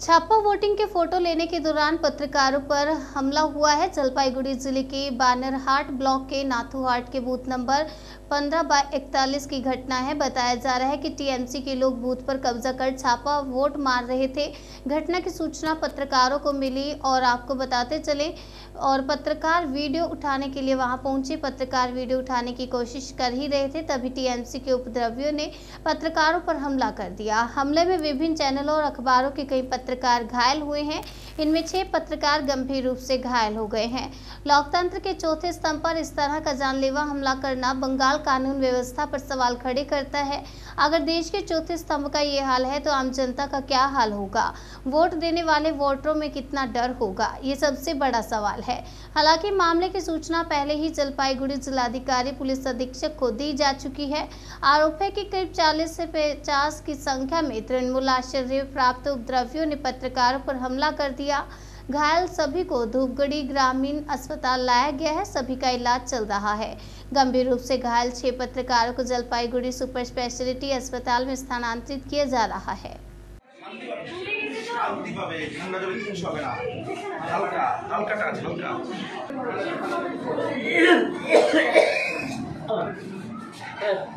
छापा वोटिंग के फ़ोटो लेने के दौरान पत्रकारों पर हमला हुआ है। जलपाईगुड़ी ज़िले के बानरहाट ब्लॉक के नाथूहाट के बूथ नंबर 15 बाय इकतालीस की घटना है। बताया जा रहा है कि टीएमसी के लोग बूथ पर कब्जा कर छापा वोट मार रहे थे। घटना की सूचना पत्रकारों को मिली और आपको बताते चले और पत्रकार वीडियो उठाने के लिए वहाँ पहुँचे। पत्रकार वीडियो उठाने की कोशिश कर ही रहे थे, तभी टीएमसी के उपद्रवियों ने पत्रकारों पर हमला कर दिया। हमले में विभिन्न चैनलों और अखबारों के कई पत्रकार घायल हुए हैं। इनमें छह पत्रकार गंभीर रूप से घायल हो गए हैं। लोकतंत्र के चौथे स्तंभ पर इस तरह का जानलेवा हमला करना बंगाल कानून व्यवस्था पर सवाल खड़े करता है। अगर देश के चौथे स्तंभ का ये हाल है तो आम जनता का क्या हाल होगा? वोट देने वाले वोटरों में कितना डर होगा? ये सबसे बड़ा सवाल है। हालाँकि मामले की सूचना पहले ही जलपाईगुड़ी जिलाधिकारी, पुलिस अधीक्षक को दी जा चुकी है। आरोप है कि करीब 40 से 50 की संख्या में तृणमूल आश्चर्य प्राप्त उपद्रवियों ने पत्रकारों पर हमला कर दिया। घायल सभी को धूपगढ़ी ग्रामीण अस्पताल लाया गया है सभी का इलाज चल रहा है गंभीर रूप से घायल छह पत्रकारों को जलपाईगुड़ी सुपर स्पेशलिटी अस्पताल में स्थानांतरित किया जा रहा है শান্তি পাবে ঠান্ডা জলে কিচ্ছু হবে না হালকা হালকা টাচ হালকা ওই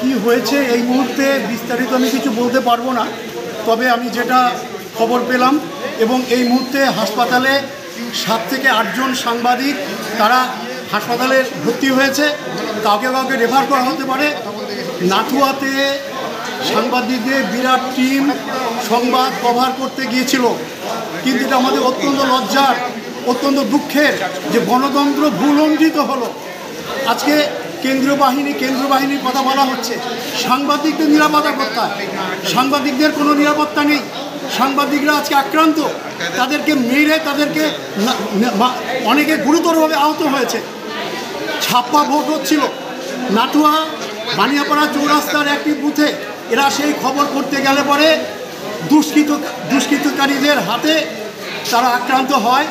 কি হয়েছে এই মুহূর্তে বিস্তারিত আমি কিছু বলতে পারব না, তবে আমি যেটা খবর পেলাম এবং এই মুহূর্তে হাসপাতালে সাত থেকে আটজন সাংবাদিক তারা হাসপাতালে ভর্তি হয়েছে, কাউকে কাউকে রেফার করা হতে পারে নাথুয়াতে সাংবাদিকদের বিরাট টিম সংবাদ কভার করতে গিয়েছিল। কিন্তু এটা আমাদের অত্যন্ত লজ্জার, অত্যন্ত দুঃখের যে গণতন্ত্র ভুলঞ্জিত হলো। আজকে কেন্দ্রীয় বাহিনী কেন্দ্র বাহিনীর কথা বলা হচ্ছে, সাংবাদিকদের নিরাপত্তা সাংবাদিকদের কোনো নিরাপত্তা নেই। সাংবাদিকরা আজকে আক্রান্ত। তাদেরকে মেরে তাদেরকে অনেকে গুরুতরভাবে আহত হয়েছে। ছাপ্পা ভোট হচ্ছিল। নাটুয়া বানিয়াপাড়া চৌরাস্তার একটি বুথে এরা সেই খবর করতে গেলে পরে দুষ্কৃত, দুষ্কৃতকারীদের হাতে তারা আক্রান্ত হয়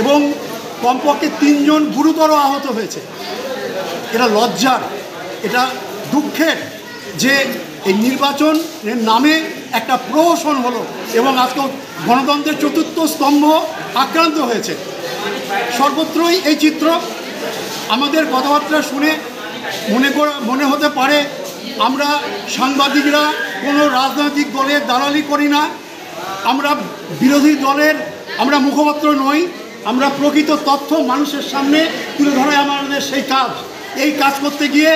এবং কমপক্ষে তিনজন গুরুতর আহত হয়েছে। এটা লজ্জার, এটা দুঃখের যে এই নির্বাচনের নামে একটা প্রহসন হলো এবং আজকে গণতন্ত্রের চতুর্থ স্তম্ভ আক্রান্ত হয়েছে। সর্বত্রই এই চিত্র আমাদের কথাবার্তা শুনে মনে করা মনে হতে পারে আমরা সাংবাদিকরা কোনো রাজনৈতিক দলের দালালি করি না। আমরা বিরোধী দলের আমরা মুখপাত্র নই। আমরা প্রকৃত তথ্য মানুষের সামনে তুলে ধরাই আমাদের সেই কাজ। এই কাজ করতে গিয়ে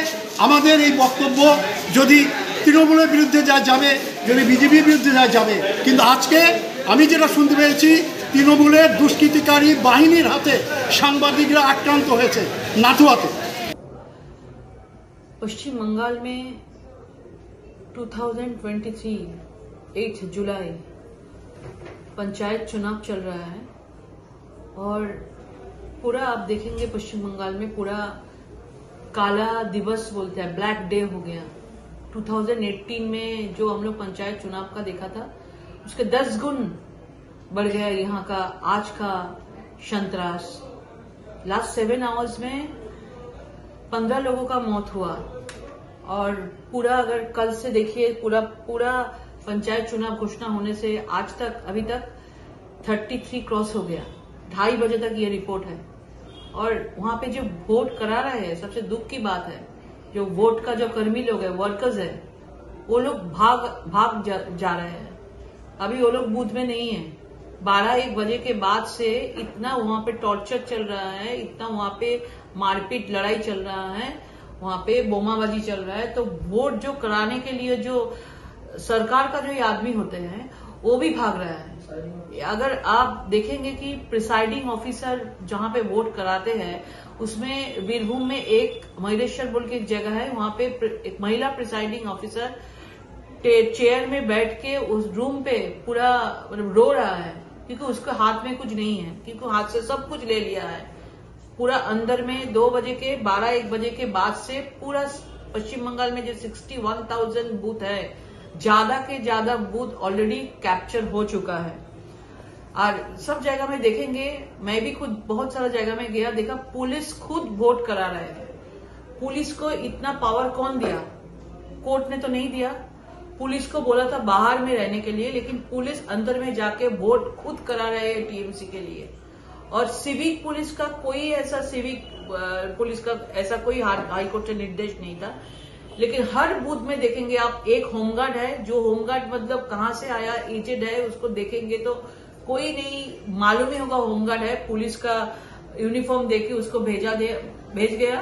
আমাদের এই বক্তব্য যদি তৃণমূলের বিরুদ্ধে যা যাবে, যদি বিজেপির বিরুদ্ধে যা যাবে। কিন্তু আজকে আমি যেটা শুনতে পেয়েছি, তৃণমূলের দুষ্কৃতিকারী বাহিনীর হাতে সাংবাদিকরা আক্রান্ত হয়েছে নাটুয়াতে पश्चिम बंगाल में 2023 8 जुलाई, पंचायत चुनाव चल रहा है और पूरा आप देखेंगे पश्चिम बंगाल में पूरा काला दिवस बोलते हैं ब्लैक डे हो गया। 2018 में जो हम लोग पंचायत चुनाव का देखा था, उसके 10 गुण बढ़ गया यहाँ का, आज का संतरास। लास्ट सेवन आवर्स में पंद्रह लोगों का मौत हुआ। और पूरा अगर कल से देखिए पूरा पूरा पंचायत चुनाव घोषणा होने से आज तक अभी तक 33 क्रॉस हो गया। ढाई बजे तक ये रिपोर्ट है। और वहाँ पे जो वोट करा रहे हैं सबसे दुख की बात है जो वोट का जो कर्मी लोग है वर्कर्स है वो लोग भाग भाग जा, जा रहे हैं। अभी वो लोग बूथ में नहीं है। बारह एक बजे के बाद से इतना वहाँ पे टॉर्चर चल रहा है इतना वहाँ पे मारपीट लड़ाई चल रहा है, वहाँ पे बोमाबाजी चल रहा है तो वोट जो कराने के लिए जो सरकार का जो आदमी होते हैं, वो भी भाग रहा है। अगर आप देखेंगे कि प्रिसाइडिंग ऑफिसर जहाँ पे वोट कराते हैं, उसमें बीरभूम में एक मयूरेश्वर बोल के एक जगह है, वहाँ पे एक महिला प्रिसाइडिंग ऑफिसर चेयर में बैठ के उस रूम पे पूरा मतलब रो रहा है, क्योंकि उसके हाथ में कुछ नहीं है, क्योंकि हाथ से सब कुछ ले लिया है। पूरा अंदर में दो बजे के, बारह एक बजे के बाद से पूरा पश्चिम बंगाल में जो सिक्सटी वन थाउज़ेंड बूथ है, ज़्यादा के ज़्यादा बूथ ऑलरेडी कैप्चर हो चुका है। और सब जगह में देखेंगे, मैं भी खुद बहुत सारा जगह में गया, देखा पुलिस खुद वोट करा रहे हैं। पुलिस को इतना पावर कौन दिया? कोर्ट ने तो नहीं दिया। पुलिस को बोला था बाहर में रहने के लिए, लेकिन पुलिस अंदर में जाके वोट खुद करा रहे हैं टीएमसी के लिए। और सिविक पुलिस का कोई ऐसा सिविक पुलिस का ऐसा कोई हाईकोर्ट से निर्देश नहीं था। लेकिन हर बूथ में देखेंगे आप, एक होमगार्ड है, जो होमगार्ड मतलब कहाँ से आया, एजेड है, उसको देखेंगे तो कोई नहीं मालूम ही होगा होमगार्ड है, पुलिस का यूनिफॉर्म देके उसको भेजा दे, भेज गया।